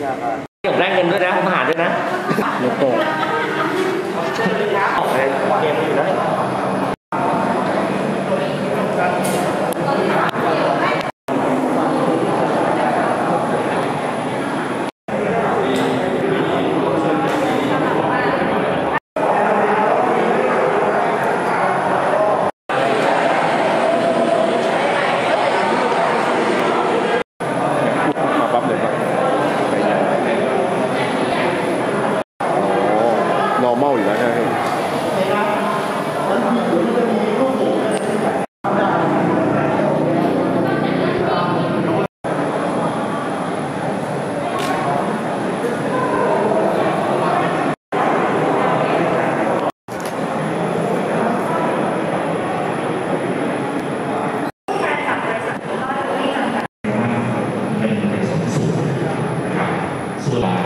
อยากได้เงินด้วยนะทหารด้วยนะโอ้โหออกไปเกมอยู่ได้ มาปั๊บเลยครับไปเนี่ยโอ้ normal อยู่แล้วใช่ไหมพี่ ส่วน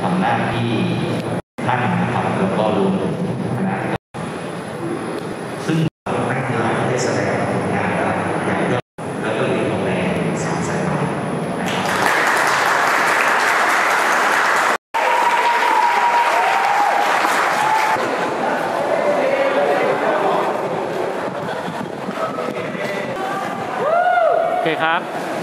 ทำหน้าที่ท่านนะครับแล้วก็รวมถึงคณะซึ่งนักกีฬาได้แสดงผลงานอย่างยอดแล้วก็เหรียญทองแดงสามสายพันธุ์นะครับ โอ เคครับ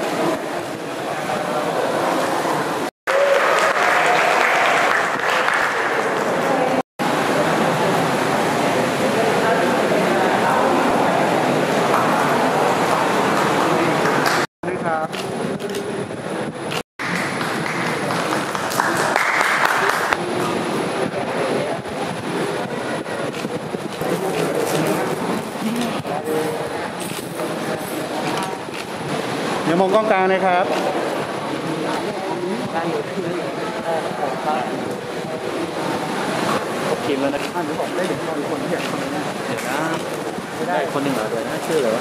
ดี๋ยวมองกล้องกลางนะครับทีมแล้วนะอ่านบอกได้เห็นคนคนที่อยากทำนะเดี๋ยวนะไม่ได้คนหนึ่งเหรอเดี๋ยวนะชื่ออ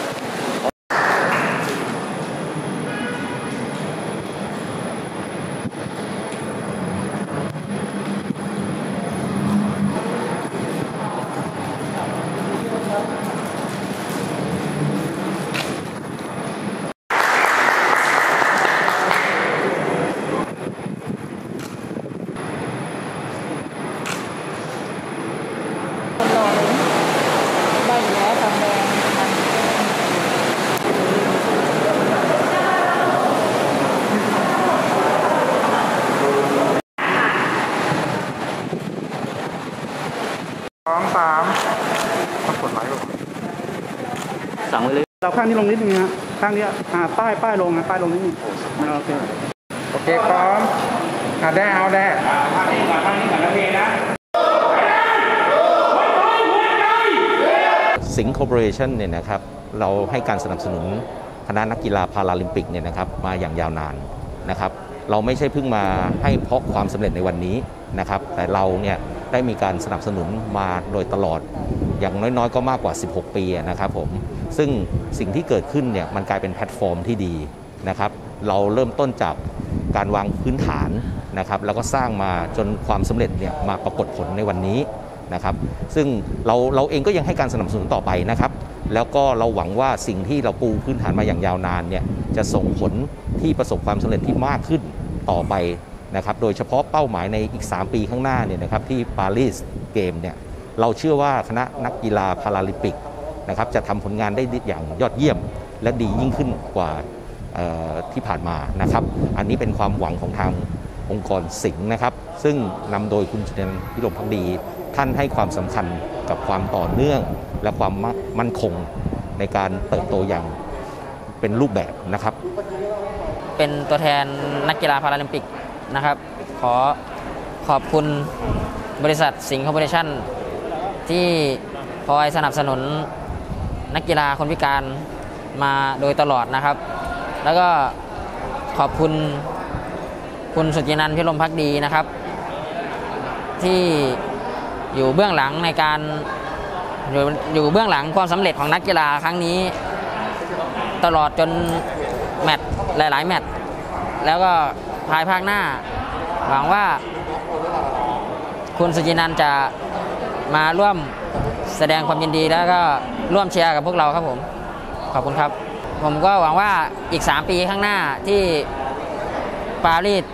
ะไรวะสั่งไปเลย เราข้างนี้ลงนิดนึงฮะข้างนี้อ่าป้ายป้ายลงนะป้ายลงนิดนึงโอเคโอเคพร้อมอะได้เอาได้สิงห์คอร์ปอเรชั่นเนี่ยนะครับเราให้การสนับสนุนคณะนักกีฬาพาราลิมปิกเนี่ยนะครับมาอย่างยาวนานนะครับ เราไม่ใช่เพิ่งมาให้เพราะความสำเร็จในวันนี้นะครับ แต่เราเนี่ย ได้มีการสนับสนุนมาโดยตลอด อย่างน้อยๆ ก็มากกว่า 16 ปีนะครับผมซึ่งสิ่งที่เกิดขึ้นเนี่ยมันกลายเป็นแพลตฟอร์มที่ดีนะครับเราเริ่มต้นจากการวางพื้นฐานนะครับแล้วก็สร้างมาจนความสำเร็จเนี่ยมาปรากฏผลในวันนี้นะครับซึ่งเราเราเองก็ยังให้การสนับสนุนต่อไปนะครับแล้วก็เราหวังว่าสิ่งที่เราปูพื้นฐานมาอย่างยาวนานเนี่ยจะส่งผลที่ประสบความสำเร็จที่มากขึ้นต่อไป นะครับโดยเฉพาะเป้าหมายในอีก 3 ปีข้างหน้าเนี่ยนะครับที่ปารีสเกมเนี่ยเราเชื่อว่าคณะนักกีฬาพาราลิมปิกนะครับจะทำผลงานได้อย่างยอดเยี่ยม และดียิ่งขึ้นกว่าที่ผ่านมานะครับ อันนี้เป็นความหวังของทางองค์กรสิงห์นะครับ ซึ่งนำโดยคุณจุนันพิรมพักดี ท่านให้ความสำคัญกับความต่อเนื่อง และความมั่นคงในการเติบโตอย่างเป็นรูปแบบนะครับ เป็นตัวแทนนักกีฬาพาราลิมปิก นะครับ ขอขอบคุณบริษัทสิงห์คอร์ปอเรชั่นที่คอยสนับสนุนนักกีฬาคนพิการมาโดยตลอดนะครับ แล้วก็ขอบคุณคุณสุจินันท์พิรมพักดีนะครับ ที่อยู่เบื้องหลังในการอยู่อยู่เบื้องหลังความสำเร็จของนักกีฬาครั้งนี้ ตลอดจนแมตช์หลาย ๆ แมตช์แล้วก็ ภายภาคหน้า หวังว่า คุณสุจินันจะมาร่วมแสดงความยินดีแล้วก็ร่วมเชียร์กับพวกเราครับผม ขอบคุณครับ ผมก็หวังว่าอีก 3 ปีข้างหน้าที่ปารีส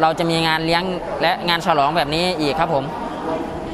เราจะมีงานเลี้ยงและงานฉลองแบบนี้อีกครับผม